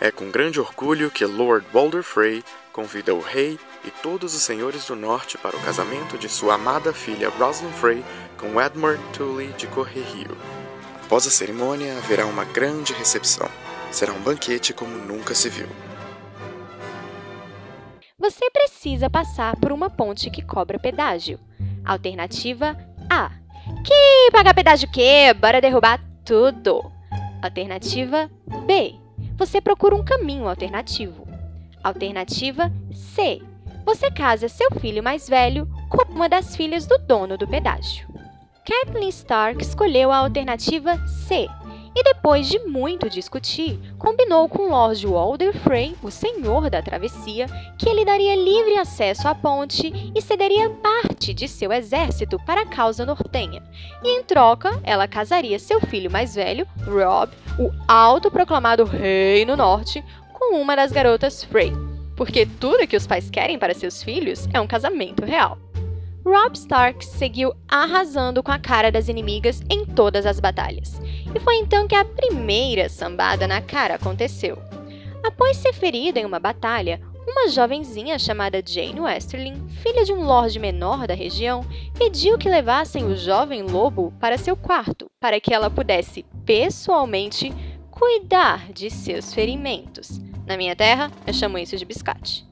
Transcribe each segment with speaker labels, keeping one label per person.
Speaker 1: É com grande orgulho que Lord Walder Frey convida o rei e todos os senhores do norte para o casamento de sua amada filha Rosalind Frey com Edmund Tully de Correrio. Após a cerimônia, haverá uma grande recepção. Será um banquete como nunca se viu.
Speaker 2: Você precisa passar por uma ponte que cobra pedágio. Alternativa A. Que pagar pedágio o quê? Bora derrubar tudo. Alternativa B. Você procura um caminho alternativo. Alternativa C. Você casa seu filho mais velho com uma das filhas do dono do pedágio. Kathleen Stark escolheu a alternativa C e, depois de muito discutir, combinou com Lord Walder Frey, o senhor da travessia, que ele daria livre acesso à ponte e cederia parte de seu exército para a causa nortenha. E, em troca, ela casaria seu filho mais velho, Rob, o autoproclamado rei no norte, com uma das garotas Frey. Porque tudo que os pais querem para seus filhos é um casamento real. Rob Stark seguiu arrasando com a cara das inimigas em todas as batalhas. E foi então que a primeira sambada na cara aconteceu. Após ser ferido em uma batalha, uma jovenzinha chamada Jane Westerling, filha de um lorde menor da região, pediu que levassem o jovem lobo para seu quarto, para que ela pudesse pessoalmente cuidar de seus ferimentos. Na minha terra, eu chamo isso de biscate.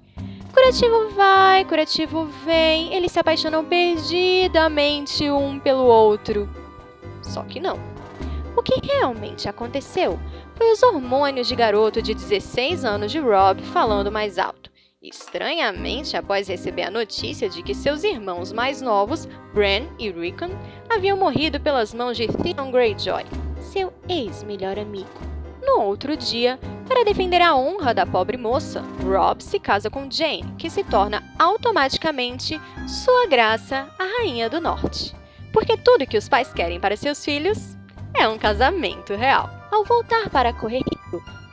Speaker 2: Curativo vai, curativo vem, eles se apaixonam perdidamente um pelo outro. Só que não. O que realmente aconteceu foi os hormônios de garoto de 16 anos de Rob falando mais alto. Estranhamente, após receber a notícia de que seus irmãos mais novos, Bran e Rickon, haviam morrido pelas mãos de Theon Greyjoy, seu ex-melhor amigo. No outro dia, para defender a honra da pobre moça, Rob se casa com Jane, que se torna automaticamente sua graça, a rainha do norte. Porque tudo que os pais querem para seus filhos é um casamento real. Ao voltar para Correio,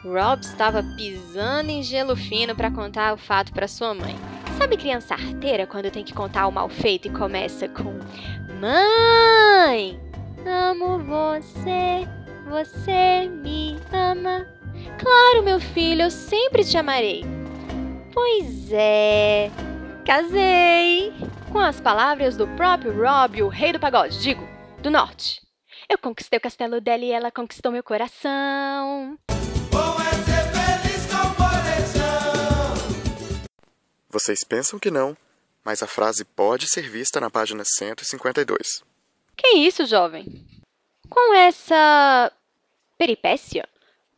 Speaker 2: Rob estava pisando em gelo fino para contar o fato para sua mãe. Sabe criança arteira quando tem que contar o mal feito e começa com Mãe, amo você. Você me ama? Claro, meu filho, eu sempre te amarei. Pois é, casei. Com as palavras do próprio Rob, o rei do pagode, digo, do norte. Eu conquistei o castelo dela e ela conquistou meu coração.
Speaker 1: Vocês pensam que não, mas a frase pode ser vista na página 152.
Speaker 2: Que isso, jovem? Com essa peripécia,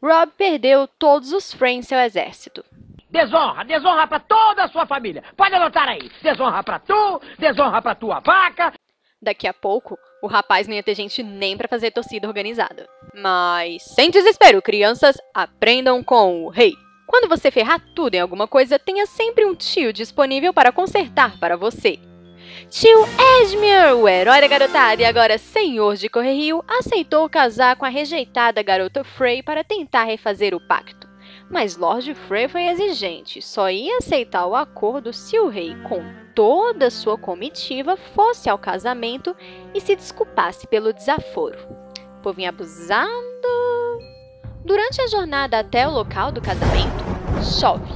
Speaker 2: Rob perdeu todos os Frey em seu exército.
Speaker 3: Desonra, desonra para toda a sua família. Pode anotar aí. Desonra para tu, desonra para tua vaca.
Speaker 2: Daqui a pouco, o rapaz não ia ter gente nem para fazer torcida organizada. Mas, sem desespero, crianças, aprendam com o rei. Quando você ferrar tudo em alguma coisa, tenha sempre um tio disponível para consertar para você. Tio Edmure, o herói da garotada e agora senhor de Correrio, aceitou casar com a rejeitada garota Frey para tentar refazer o pacto. Mas Lord Frey foi exigente, só ia aceitar o acordo se o rei, com toda sua comitiva, fosse ao casamento e se desculpasse pelo desaforo. Povinho abusado. Durante a jornada até o local do casamento, chove.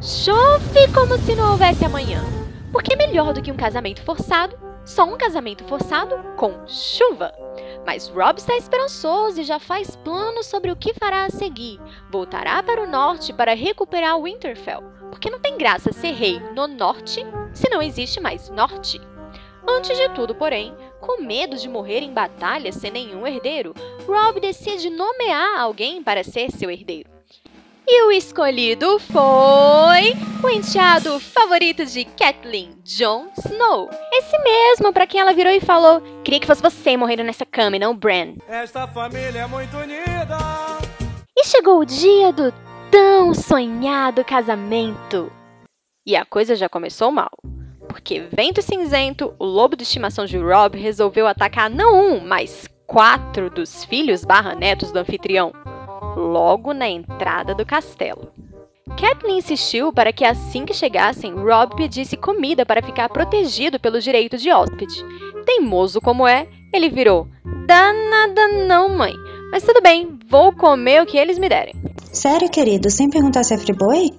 Speaker 2: Chove como se não houvesse amanhã. Porque melhor do que um casamento forçado, só um casamento forçado com chuva. Mas Rob está esperançoso e já faz planos sobre o que fará a seguir. Voltará para o norte para recuperar Winterfell, porque não tem graça ser rei no norte se não existe mais norte. Antes de tudo, porém, com medo de morrer em batalha sem nenhum herdeiro, Rob decide nomear alguém para ser seu herdeiro. E o escolhido foi o enteado favorito de Kathleen, Jon Snow. Esse mesmo para quem ela virou e falou: "Queria que fosse você morrendo nessa cama e não Bran".
Speaker 4: Esta família é muito unida.
Speaker 2: E chegou o dia do tão sonhado casamento. E a coisa já começou mal. Porque Vento Cinzento, o lobo de estimação de Rob, resolveu atacar não um, mas quatro dos filhos barra netos do anfitrião logo na entrada do castelo. Kathleen insistiu para que assim que chegassem, Rob pedisse comida para ficar protegido pelo direito de hóspede. Teimoso como é, ele virou: Dá nada não, mãe. Mas tudo bem, vou comer o que eles me derem.
Speaker 5: Sério, querido? Sem perguntar se é friboi?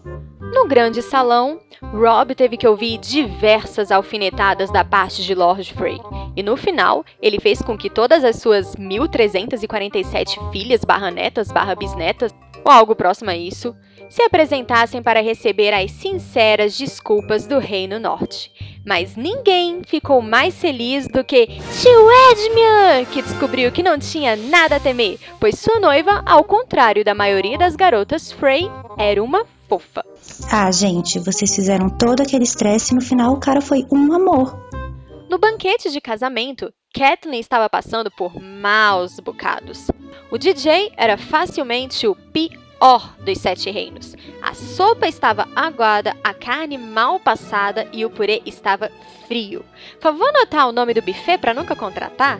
Speaker 2: No grande salão, Rob teve que ouvir diversas alfinetadas da parte de Lord Frey. E no final, ele fez com que todas as suas 1347 filhas barra netas barra bisnetas, ou algo próximo a isso, se apresentassem para receber as sinceras desculpas do Reino Norte. Mas ninguém ficou mais feliz do que Tio Edmure, que descobriu que não tinha nada a temer, pois sua noiva, ao contrário da maioria das garotas Frey, era uma fofa.
Speaker 5: Ah, gente, vocês fizeram todo aquele estresse e no final o cara foi um amor.
Speaker 2: No banquete de casamento, Kathleen estava passando por maus bocados. O DJ era facilmente o pior dos sete reinos. A sopa estava aguada, a carne mal passada e o purê estava frio. Favor anotar o nome do buffet para nunca contratar?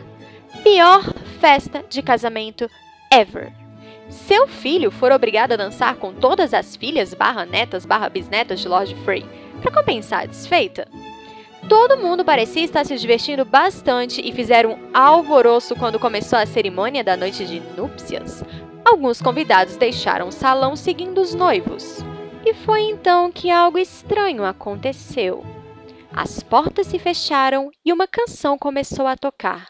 Speaker 2: Pior festa de casamento ever. Seu filho for obrigado a dançar com todas as filhas barra netas barra bisnetas de Lord Frey para compensar a desfeita? Todo mundo parecia estar se divertindo bastante e fizeram um alvoroço quando começou a cerimônia da noite de núpcias. Alguns convidados deixaram o salão seguindo os noivos. E foi então que algo estranho aconteceu. As portas se fecharam e uma canção começou a tocar.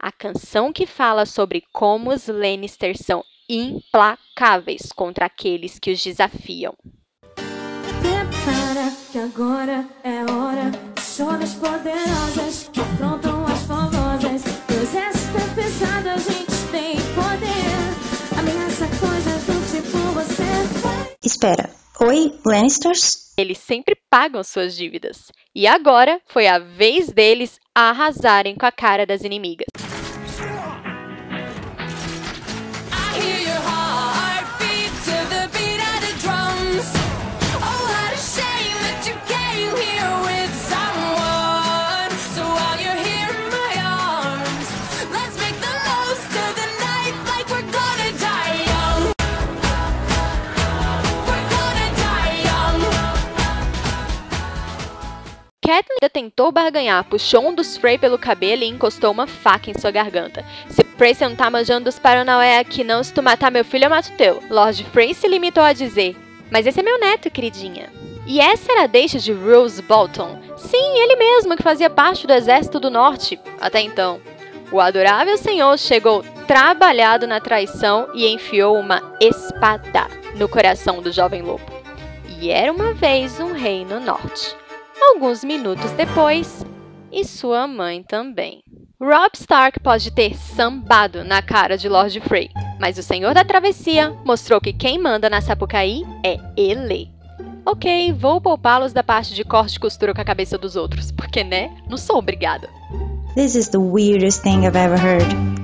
Speaker 2: A canção que fala sobre como os Lannisters são implacáveis contra aqueles que os desafiam.
Speaker 6: Prepara que agora é hora choras poderosas afrontam
Speaker 5: Espera, oi, Lannisters?
Speaker 2: Eles sempre pagam suas dívidas. E agora foi a vez deles arrasarem com a cara das inimigas. Catelyn tentou barganhar, puxou um dos Frey pelo cabelo e encostou uma faca em sua garganta. Se Frey não tá manjando dos Paranauê aqui não, se tu matar meu filho eu mato teu. Lord Frey se limitou a dizer, mas esse é meu neto, queridinha. E essa era a deixa de Rose Bolton. Sim, ele mesmo que fazia parte do Exército do Norte, até então. O adorável senhor chegou trabalhado na traição e enfiou uma espada no coração do jovem lobo. E era uma vez um rei no norte. Alguns minutos depois, e sua mãe também. Rob Stark pode ter sambado na cara de Lord Frey, mas o Senhor da Travessia mostrou que quem manda na Sapucaí é ele. Ok, vou poupá-los da parte de corte e costura com a cabeça dos outros, porque né, não sou obrigada.
Speaker 5: This is the weirdest thing I've ever heard.